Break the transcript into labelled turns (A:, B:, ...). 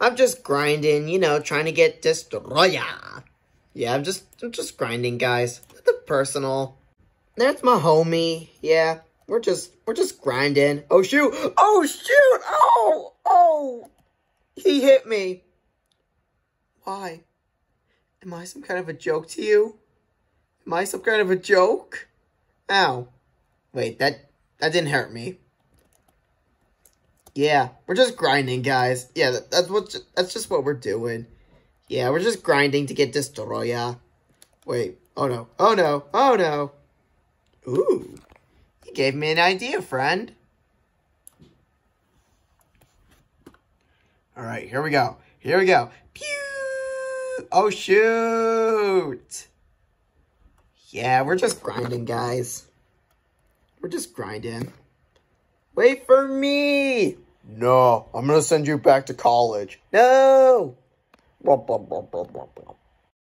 A: I'm just grinding, you know, trying to get destroyer. Yeah, I'm just, I'm just grinding, guys. Nothing personal. That's my homie. Yeah, we're just, we're just grinding. Oh shoot! Oh shoot! Oh, oh! He hit me. Am I some kind of a joke to you? Am I some kind of a joke? Ow. Wait, that, that didn't hurt me. Yeah, we're just grinding, guys. Yeah, that, that's what, that's just what we're doing. Yeah, we're just grinding to get Destroya. Wait, oh no, oh no, oh no. Ooh, you gave me an idea, friend. All right, here we go. Here we go. Pew! Oh, shoot! Yeah, we're just grinding, guys. We're just grinding. Wait for me!
B: No, I'm gonna send you back to college.
A: No!